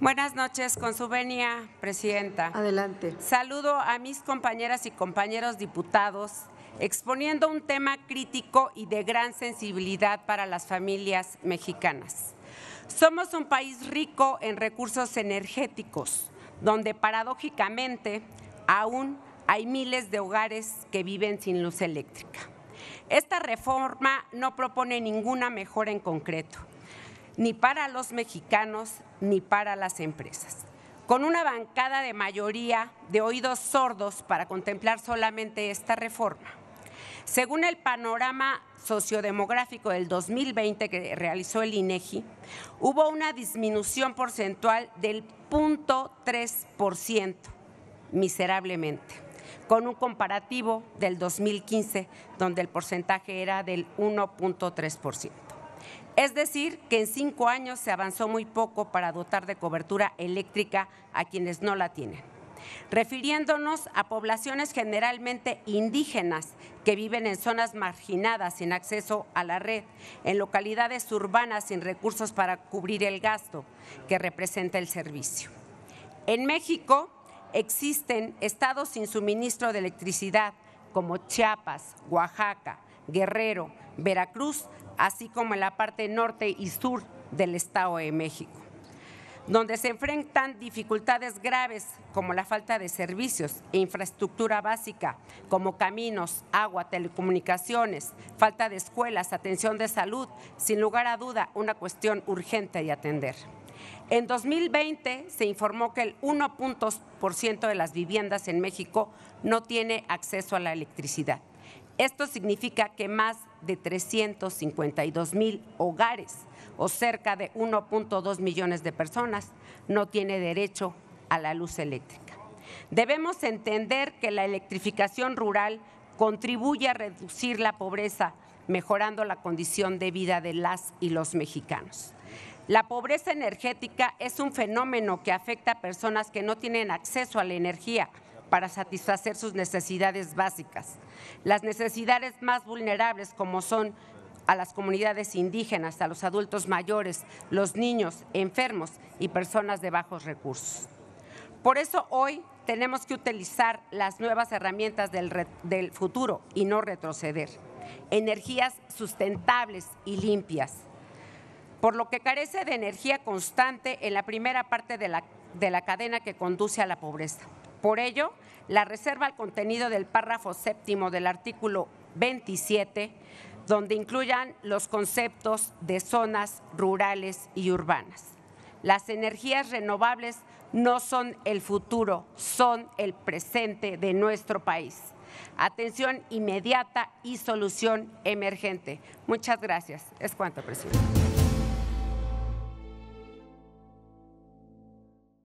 Buenas noches, con su venia, Presidenta. Adelante. Saludo a mis compañeras y compañeros diputados exponiendo un tema crítico y de gran sensibilidad para las familias mexicanas. Somos un país rico en recursos energéticos, donde paradójicamente aún hay miles de hogares que viven sin luz eléctrica. Esta reforma no propone ninguna mejora en concreto, ni para los mexicanos ni para las empresas. Con una bancada de mayoría de oídos sordos para contemplar solamente esta reforma. Según el panorama sociodemográfico del 2020 que realizó el INEGI, hubo una disminución porcentual del 0.3%, miserablemente, con un comparativo del 2015, donde el porcentaje era del 1.3%. Es decir, que en cinco años se avanzó muy poco para dotar de cobertura eléctrica a quienes no la tienen refiriéndonos a poblaciones generalmente indígenas que viven en zonas marginadas sin acceso a la red, en localidades urbanas sin recursos para cubrir el gasto que representa el servicio. En México existen estados sin suministro de electricidad como Chiapas, Oaxaca, Guerrero, Veracruz, así como en la parte norte y sur del Estado de México donde se enfrentan dificultades graves como la falta de servicios e infraestructura básica, como caminos, agua, telecomunicaciones, falta de escuelas, atención de salud, sin lugar a duda una cuestión urgente de atender. En 2020 se informó que el 1% de las viviendas en México no tiene acceso a la electricidad. Esto significa que más de 352 mil hogares o cerca de 1.2 millones de personas no tiene derecho a la luz eléctrica. Debemos entender que la electrificación rural contribuye a reducir la pobreza, mejorando la condición de vida de las y los mexicanos. La pobreza energética es un fenómeno que afecta a personas que no tienen acceso a la energía para satisfacer sus necesidades básicas. Las necesidades más vulnerables como son a las comunidades indígenas, a los adultos mayores, los niños, enfermos y personas de bajos recursos. Por eso hoy tenemos que utilizar las nuevas herramientas del, futuro y no retroceder. Energías sustentables y limpias, por lo que carece de energía constante en la primera parte de la, de la cadena que conduce a la pobreza. Por ello, la reserva al contenido del párrafo séptimo del artículo 27 donde incluyan los conceptos de zonas rurales y urbanas. Las energías renovables no son el futuro, son el presente de nuestro país. Atención inmediata y solución emergente. Muchas gracias. Es cuanto, presidente.